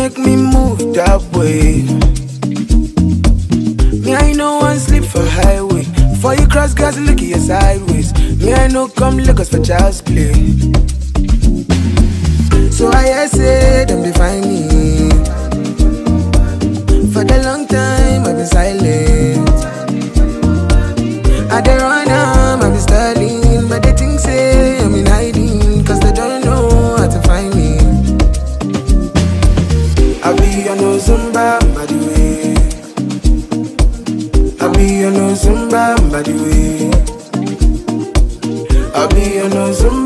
make me move that way. Me, I know one sleep for highway. For you cross guys, look at your sideways. Me, I know come Lagos for child's play. So I say them before. Be on Ozumba, by the way. I'll be on Ozumba,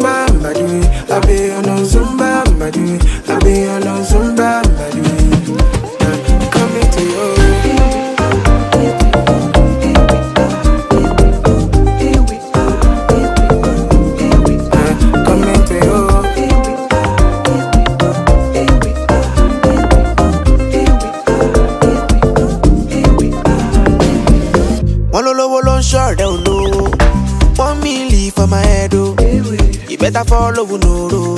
for my head o you better follow noro.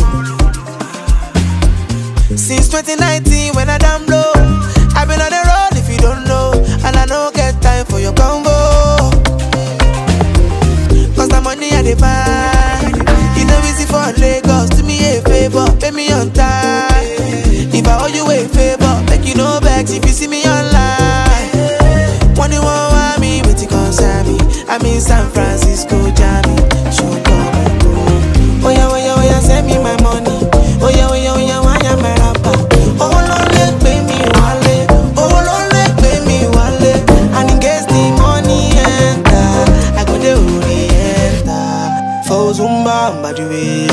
since twenty nineteen when i down blow i been on the road if you don't know and i don't get time for your convo. cause the money i demand. e no easy for lagos do me a favour pay me on time if i owe you a favour make you no vex if you see me online. Wọ́n ní wọ́n wá mi wetin concern me. I'm in for Ozumba Mbadiwe.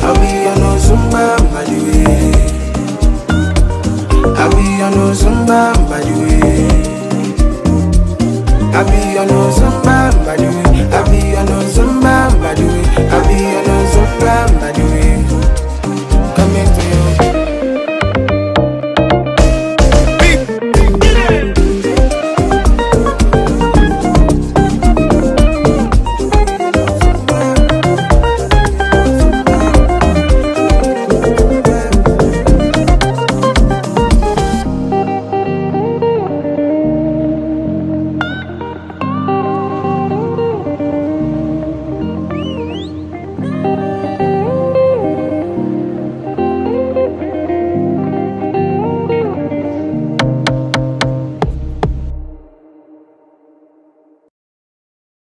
How we Ozumba Mbadiwe. How we on Ozumba Mbadiwe. How we on Ozumba